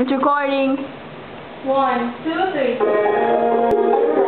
It's recording. One, two, three.